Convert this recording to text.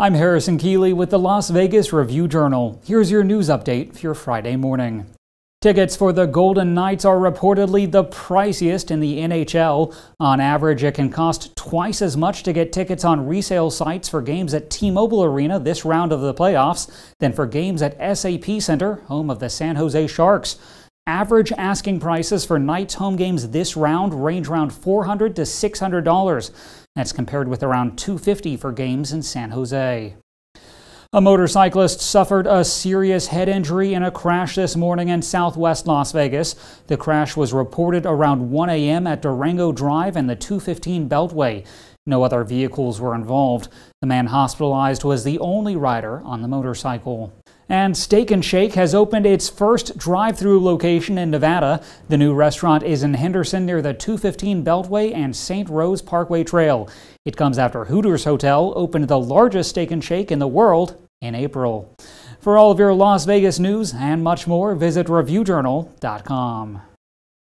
I'm Harrison Keeley with the Las Vegas Review Journal. Here's your news update for your Friday morning. Tickets for the Golden Knights are reportedly the priciest in the NHL. On average, it can cost twice as much to get tickets on resale sites for games at T-Mobile Arena this round of the playoffs than for games at SAP Center, home of the San Jose Sharks. Average asking prices for Knights home games this round range around $400 to $600. That's compared with around $250 for games in San Jose. A motorcyclist suffered a serious head injury in a crash this morning in southwest Las Vegas. The crash was reported around 1 a.m. at Durango Drive and the 215 Beltway. No other vehicles were involved. The man hospitalized was the only rider on the motorcycle. And Steak and Shake has opened its first drive through location in Nevada. The new restaurant is in Henderson near the 215 Beltway and St. Rose Parkway Trail. It comes after Hooters Hotel opened the largest Steak and Shake in the world in April. For all of your Las Vegas news and much more, visit ReviewJournal.com.